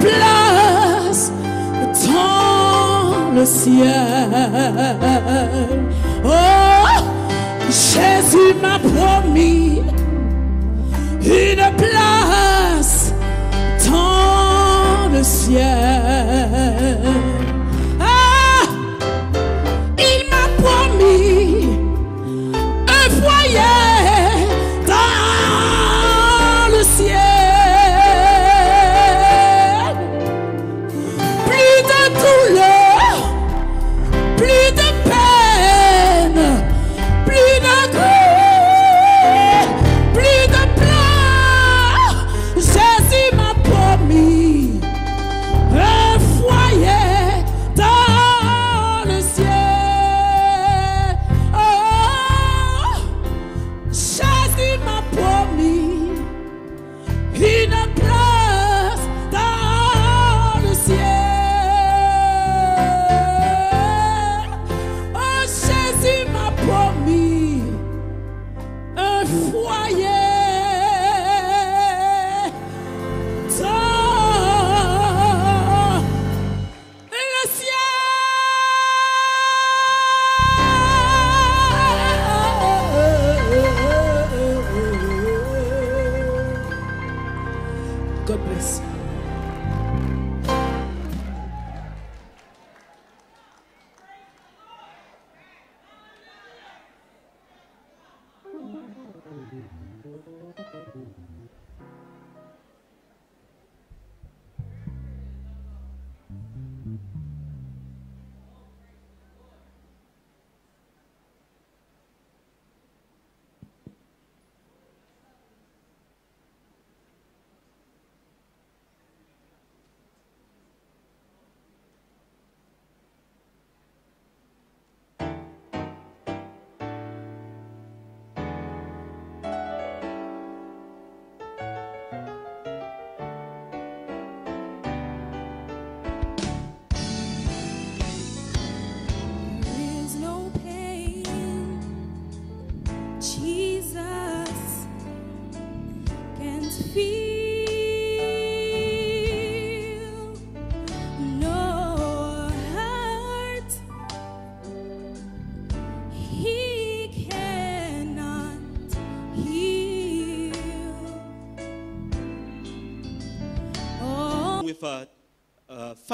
place dans le ciel. Oh, Jésus m'a promis une place dans le ciel.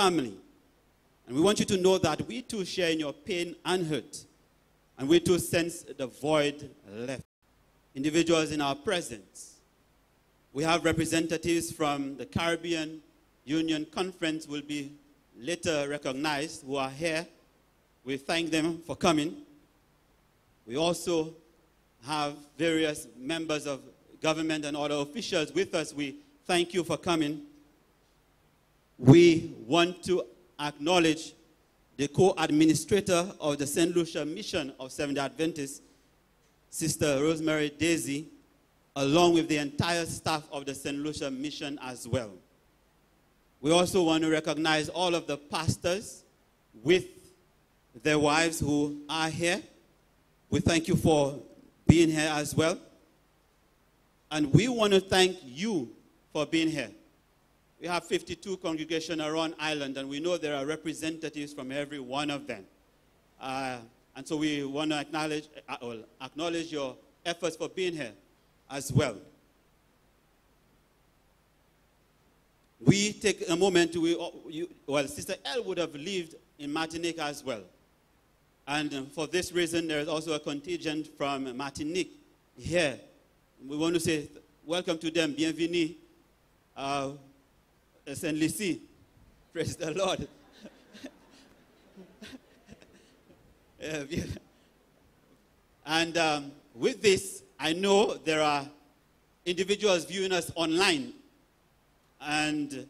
Family. And we want you to know that we too share in your pain and hurt. And we too sense the void left. Individuals in our presence. We have representatives from the Caribbean Union Conference will be later recognized who are here. We thank them for coming. We also have various members of government and other officials with us. We thank you for coming we want to acknowledge the co-administrator of the St. Lucia Mission of Seventh-day Adventists, Sister Rosemary Daisy, along with the entire staff of the St. Lucia Mission as well. We also want to recognize all of the pastors with their wives who are here. We thank you for being here as well. And we want to thank you for being here. We have 52 congregations around Ireland, and we know there are representatives from every one of them. Uh, and so we want to acknowledge, uh, well, acknowledge your efforts for being here as well. We take a moment to, we, you, well, Sister L would have lived in Martinique as well. And uh, for this reason, there is also a contingent from Martinique here. We want to say welcome to them, bienvenue. Uh, Saint Lucie. Praise the Lord. And um, with this, I know there are individuals viewing us online and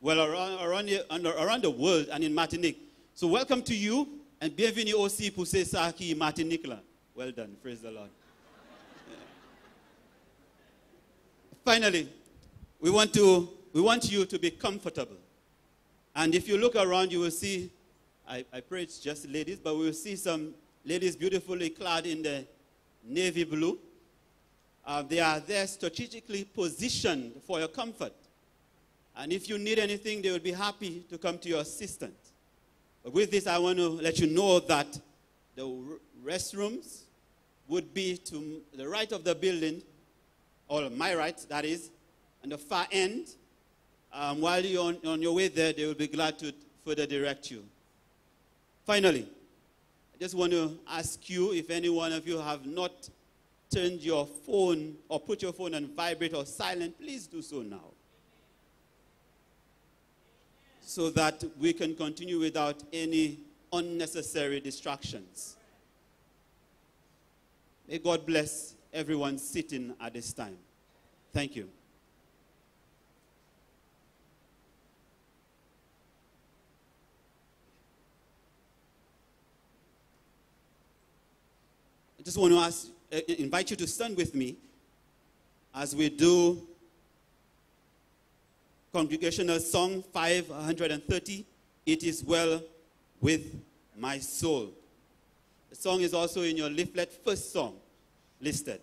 well around, around, around the world and in Martinique. So welcome to you and bienvenue aussi pour ces qui Martinique. Well done. Praise the Lord. Finally, we want to we want you to be comfortable. And if you look around, you will see, I, I pray it's just ladies, but we will see some ladies beautifully clad in the navy blue. Uh, they are there strategically positioned for your comfort. And if you need anything, they will be happy to come to your assistance. But with this, I want to let you know that the restrooms would be to the right of the building, or my right, that is, and the far end. Um, while you're on, on your way there, they will be glad to further direct you. Finally, I just want to ask you if any one of you have not turned your phone or put your phone on vibrate or silent, please do so now. So that we can continue without any unnecessary distractions. May God bless everyone sitting at this time. Thank you. I just want to ask, uh, invite you to stand with me as we do congregational song 530 It is Well with My Soul. The song is also in your leaflet, first song listed.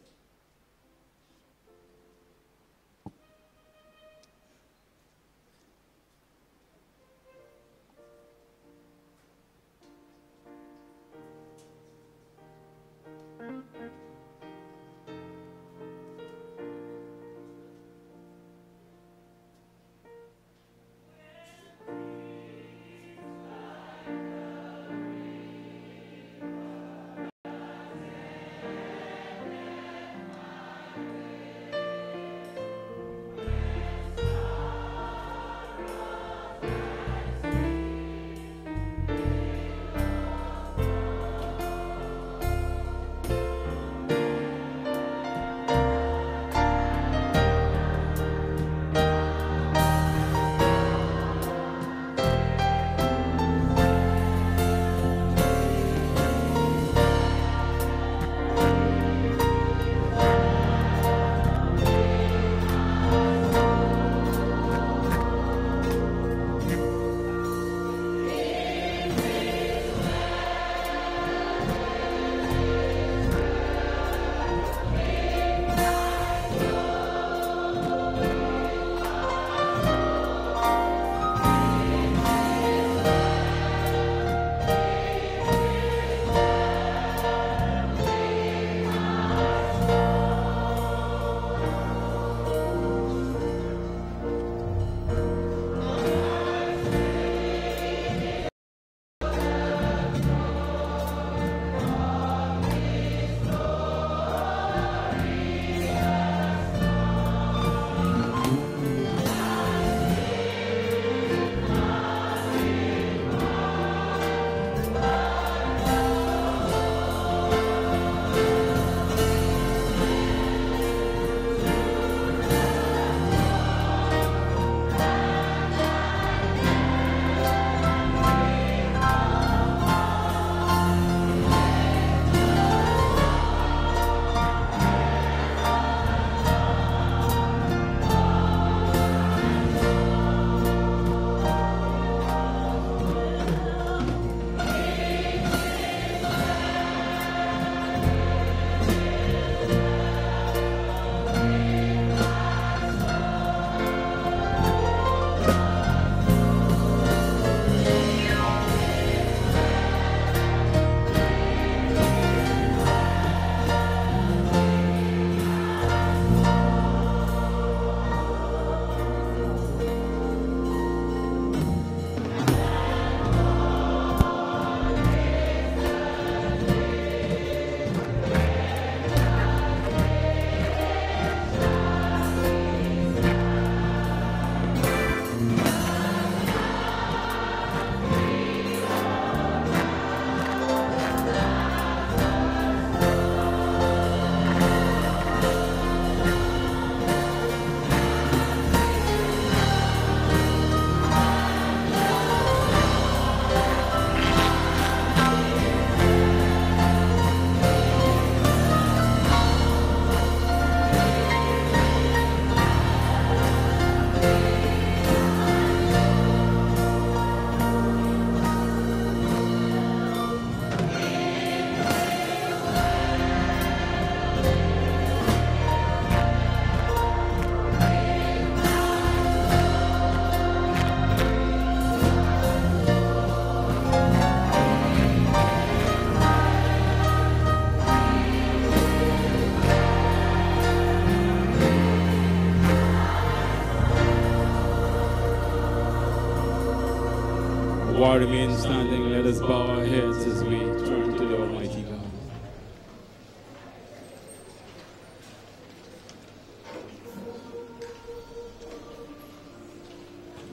Standing, let us bow our heads as we turn to the Almighty God.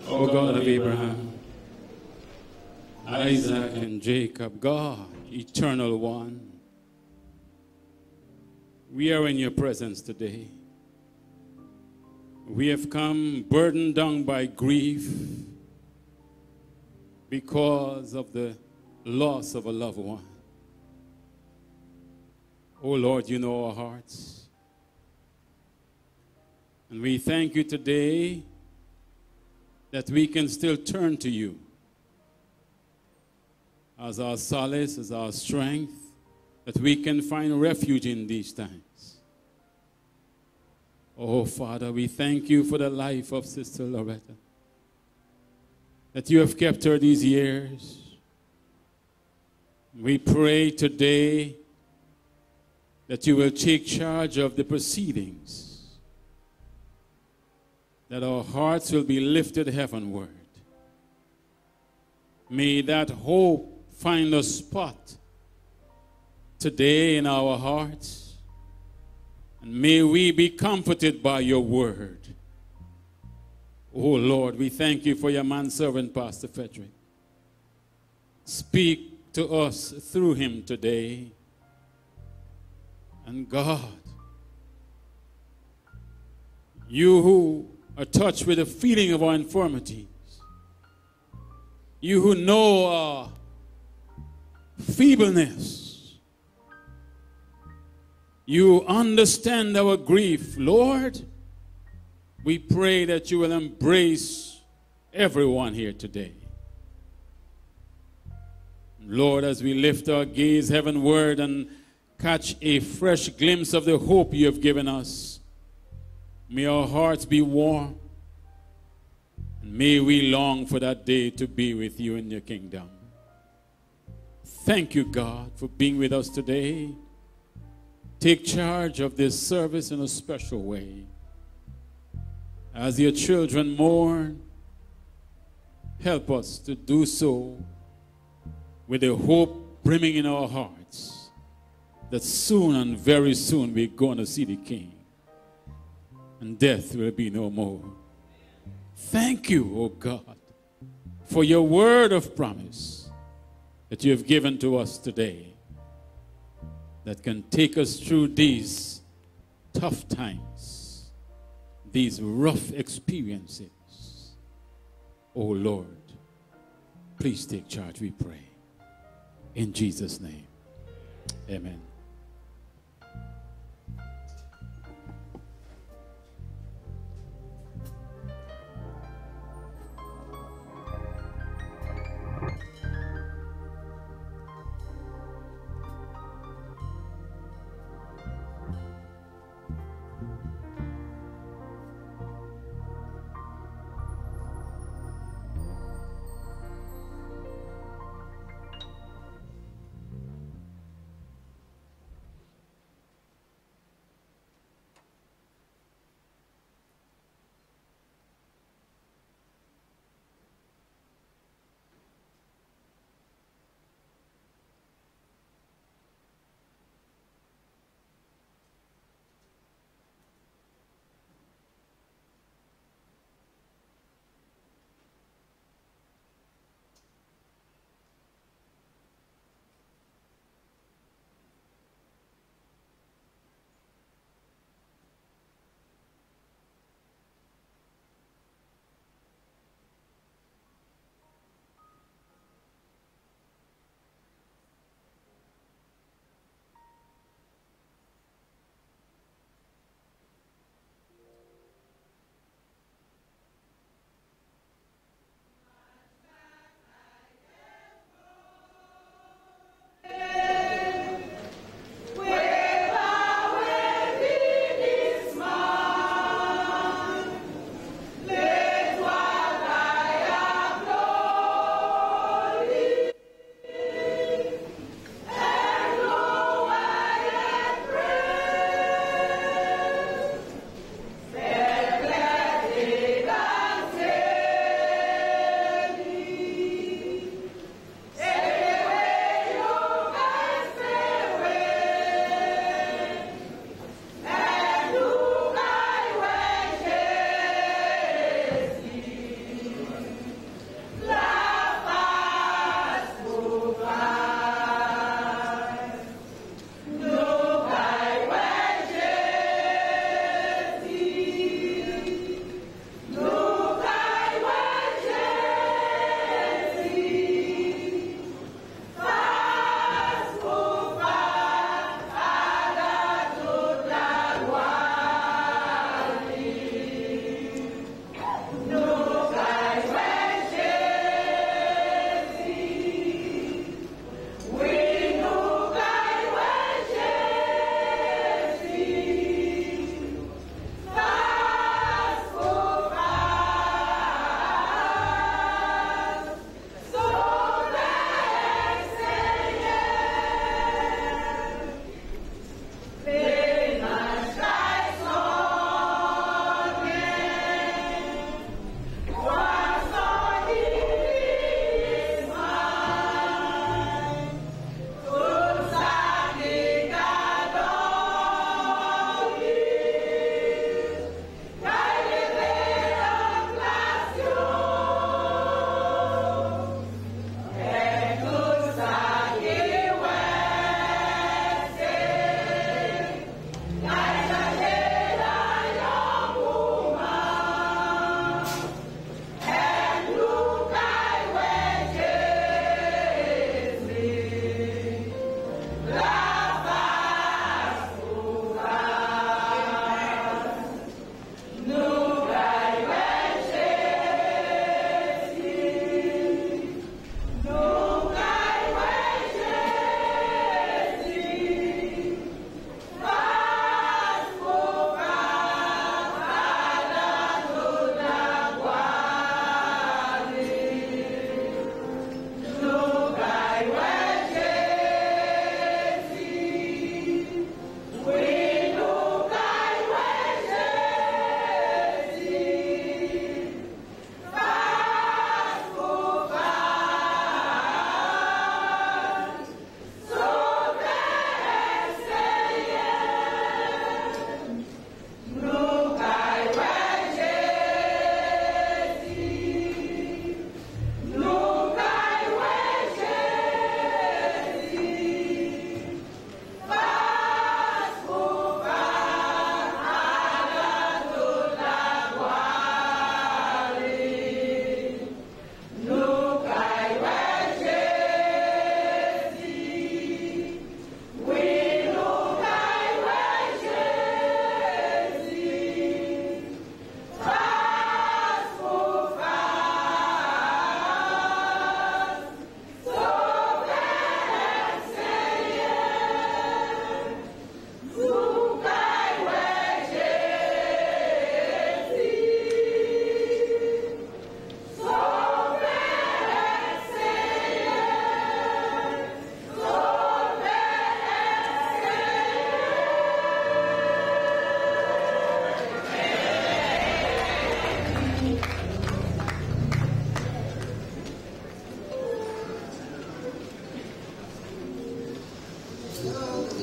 O God of Abraham, Isaac, and Jacob, God, eternal one, we are in your presence today. We have come burdened down by grief because of the loss of a loved one. Oh Lord, you know our hearts. And we thank you today that we can still turn to you as our solace, as our strength, that we can find refuge in these times. Oh, Father, we thank you for the life of Sister Lauretta, that you have kept her these years. We pray today that you will take charge of the proceedings that our hearts will be lifted heavenward. May that hope find a spot today in our hearts. And may we be comforted by your word. Oh Lord, we thank you for your manservant, Pastor Frederick. Speak to us through him today. And God, you who are touched with the feeling of our infirmities. You who know our feebleness. You understand our grief. Lord, we pray that you will embrace everyone here today. Lord, as we lift our gaze heavenward and catch a fresh glimpse of the hope you have given us, May our hearts be warm. And may we long for that day to be with you in your kingdom. Thank you, God, for being with us today. Take charge of this service in a special way. As your children mourn, help us to do so with a hope brimming in our hearts that soon and very soon we're going to see the King and death will be no more. Thank you, O oh God, for your word of promise that you have given to us today that can take us through these tough times, these rough experiences. Oh Lord, please take charge, we pray. In Jesus' name, amen.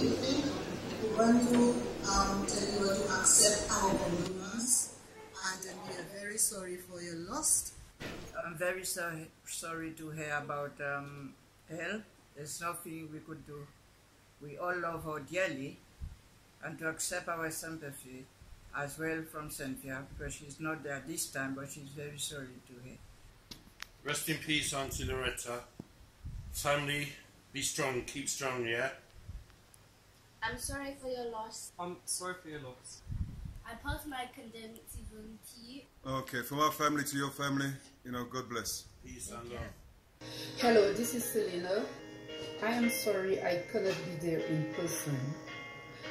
We want to um, tell you to accept our condolences, and um, we are very sorry for your loss. I'm very sorry, sorry to hear about um. There's nothing we could do. We all love her dearly, and to accept our sympathy as well from Cynthia, because she's not there this time, but she's very sorry to hear. Rest in peace, Auntie Lauretta. Family, be strong, keep strong, yeah? I'm sorry for your loss. I'm sorry for your loss. I pass my condemnation to you. Okay, from our family to your family, you know, God bless. Peace and love. Hello, this is Selena. I am sorry I couldn't be there in person,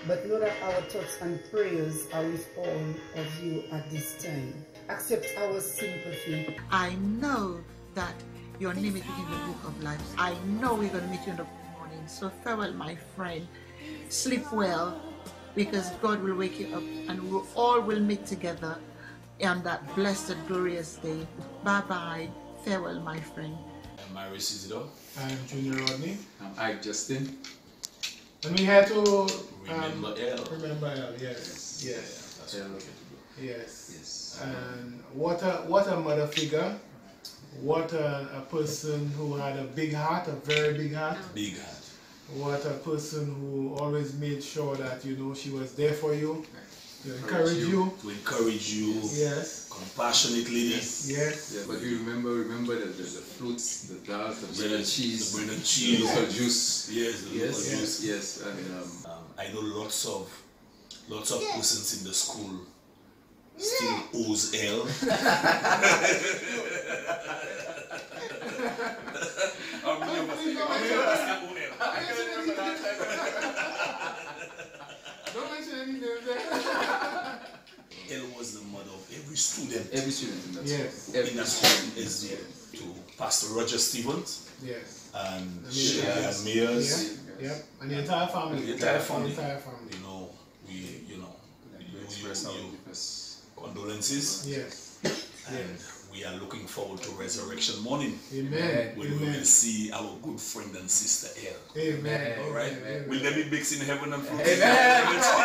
but know that our thoughts and prayers are with all of you at this time. Accept our sympathy. I know that your name is in the book of life. I know we're going to meet you in the morning. So farewell, my friend. Sleep well because God will wake you up and we all will meet together on that blessed, glorious day. Bye bye. Farewell, my friend. I'm Mario Cisido. I'm Junior Rodney. I'm Ike Justin. And we had to um, Remember L. Remember L, yes. Yes. That's what we're looking to. Yes. Yes. And what a what a mother figure. What a, a person who had a big heart, a very big heart. Big heart. What a person who always made sure that you know she was there for you, to encourage you. To encourage you. Yes. Compassionately. Yes. Yeah, but you remember, remember the, the, the fruits, the dals, the bread and cheese, The bread and the cheese. local juice. Yes, the yes, local yes, juice. yes, and um, Um, I know lots of lots of persons in the school still owes L. Don't mention any names there. L was the mother of every student. every student in that Yes. school. in that school is there to Pastor Roger Stevens Yes. and And and Mears. Yeah. Yep. And the entire family. The entire family. The entire family. You know, we you know We you, express our condolences Yes. and we are looking forward to resurrection morning. Amen. When Amen. we will see our good friend and sister El. Amen. All right. Amen. Will there be bakes in heaven and fruit? Amen.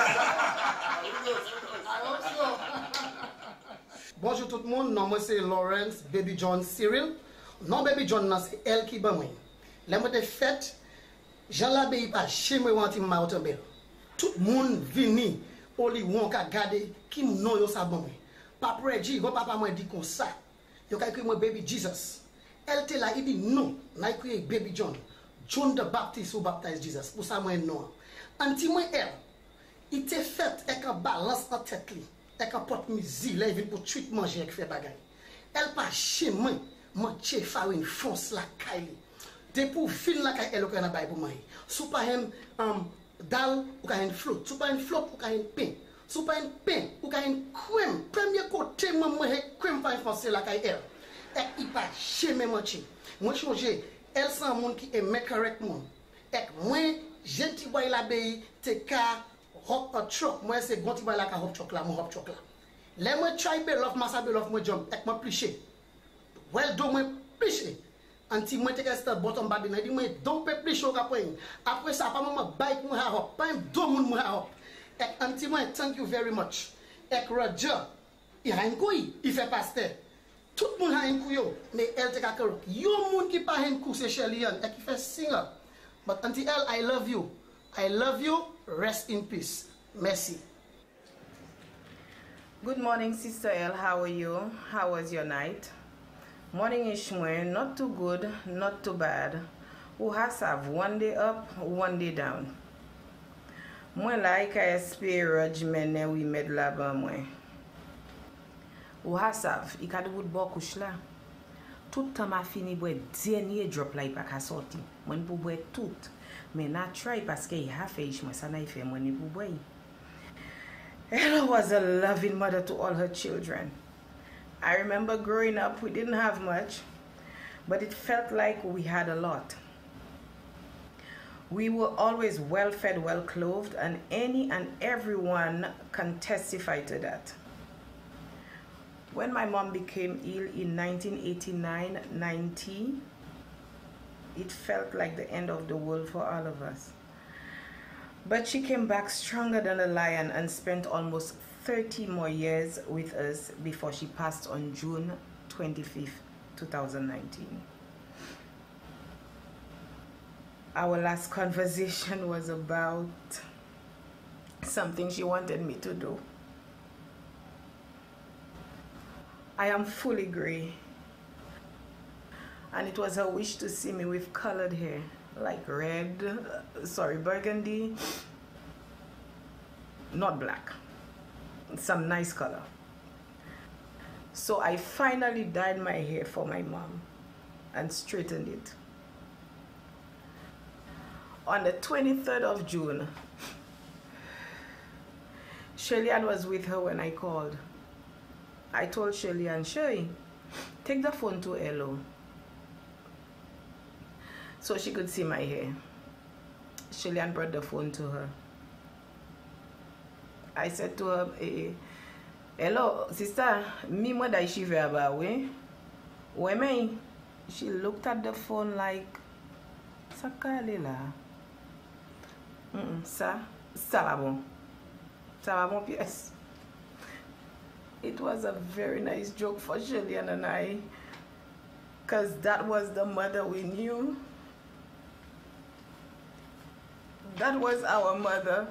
Bonjour tout le monde, nan mwen se Lawrence Baby John Cyril. Nan Baby John nan se El ki ban mwen. Le mwen te fet, jan la beyi pa che mwen wanti mwa otan bel. Tout moun vini, oli wanka gade, ki mnon yo sa ban mwen. Pa preji, go papa mwen di kon sa. yo ka ekri mwen baby Jesus. El te la i di nou, na ekri baby John. John the Baptist ou baptize Jesus. Pou sa mwen nou. An ti mwen el, i te fet ek a balans a tet li. Ek a pot mizi la, i vin pou tuit manje ek fe bagay. El pa che mwen, mwen che fawen fons la kay li. Depou fin la kay el ou ka yon abay pou mwen. Sou pa yon um, dal, ou ka yon flot. Sou pa yon flot, ou ka yon pen. Sou pa yon pen, ou ka yon kouem, premye kote mwen mwen he kouem pa yon franse lakay el. Ek i pa jeme mwen chi. Mwen chonje, el san moun ki e mek karek moun. Ek mwen, jenti boy la beyi, te ka hop a chok. Mwen se gonti boy la ka hop chok la, mwen hop chok la. Le mwen chay belof, masa belof mwen jom, ek mwen pliche. Wel do mwen pliche. Anti mwen teke stel boton babi nan, di mwen don pe pliche ou ka poen. Apre sa, pa mwen mwen bay pou mwen ha hop, pa mwen do moun mwen ha hop. Ek anti mwen, thank you very much. Ek Roger, i ha yon kou yi, i fe paste. Tout moun ha yon kou yo, me el teka kerok. Yo moun ki pa yon kou se Shelly yon, ek i fe singer. But anti el, I love you. I love you, rest in peace. Merci. Good morning, Sister L. How are you? How was your night? Morning Ishmael, not too good, not too bad. Who has have one day up, one day down. Mwen la e ka espere di menen ou i med la ban mwen. Ou hasav, i ka devout bo kouch la. Toutan ma fini bwe denye drop la i pa ka soti. Mwen pou bwe tout. Men na try paske i hafe ish mwen sana i fe mwen i pou bwe. Ella was a loving mother to all her children. I remember growing up we didn't have much. But it felt like we had a lot. We were always well fed, well clothed, and any and everyone can testify to that. When my mom became ill in 1989 90, it felt like the end of the world for all of us. But she came back stronger than a lion and spent almost 30 more years with us before she passed on June 25th, 2019. Our last conversation was about something she wanted me to do. I am fully gray. And it was her wish to see me with colored hair, like red, uh, sorry, burgundy, not black, some nice color. So I finally dyed my hair for my mom and straightened it. On the 23rd of June, Shirley Ann was with her when I called. I told Shirley Ann, Shirley, take the phone to Elo so she could see my hair. Shirley Ann brought the phone to her. I said to her, eh, hello, sister, me is she about we? Women, she looked at the phone like, Sakalila. Mm, sa, ça va bon. Bon. It was a very nice joke for Julian and I, because that was the mother we knew. That was our mother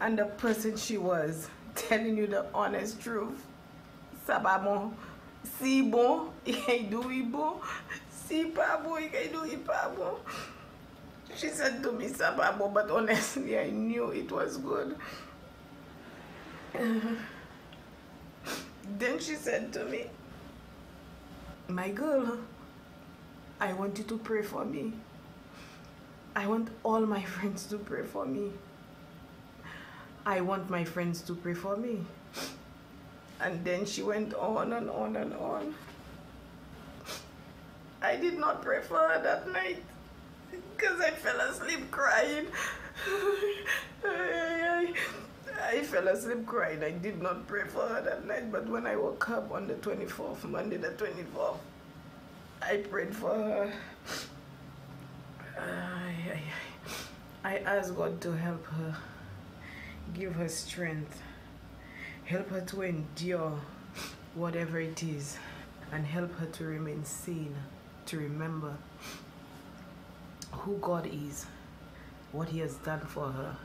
and the person she was, telling you the honest truth. Va bon. Si bon, il do bon. Si pas bon, il do pas bon. She said to me, Sababo, but honestly, I knew it was good. then she said to me, My girl, I want you to pray for me. I want all my friends to pray for me. I want my friends to pray for me. And then she went on and on and on. I did not pray for her that night because I fell asleep crying. I, I, I fell asleep crying. I did not pray for her that night, but when I woke up on the 24th, Monday the 24th, I prayed for her. I, I, I asked God to help her, give her strength, help her to endure whatever it is, and help her to remain sane, to remember who God is, what He has done for her,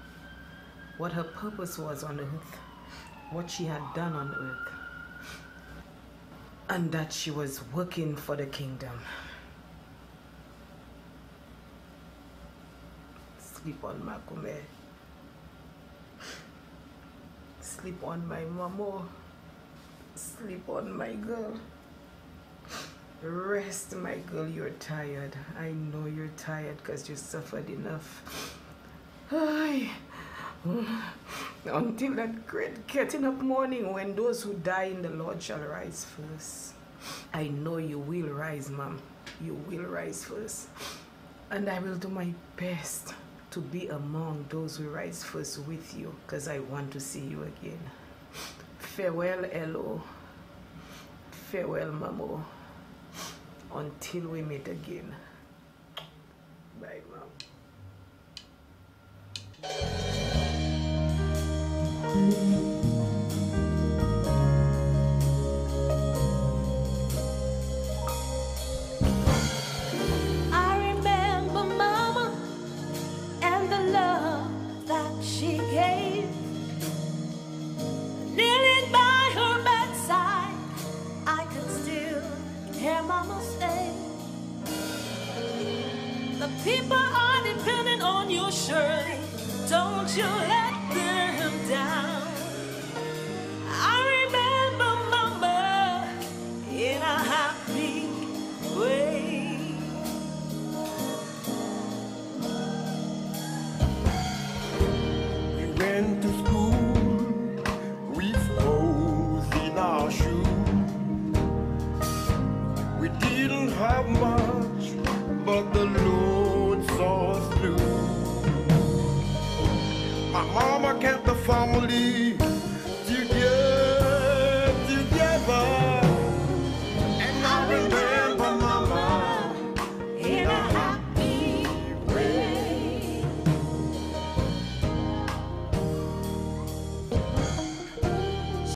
what her purpose was on earth, what she had done on earth, and that she was working for the kingdom. Sleep on Makume. Sleep on my mama. Sleep on my girl. Rest, my girl. You're tired. I know you're tired because you suffered enough. Ay. Until that great getting up morning when those who die in the Lord shall rise first. I know you will rise, ma'am. You will rise first. And I will do my best to be among those who rise first with you because I want to see you again. Farewell, Elo. Farewell, Mamo. Until we meet again. Bye, Mom. The people are depending on you, Shirley. Don't you let them down. I remember Mama in a happy way. We went to school with holes in our shoes. We didn't have much, but the family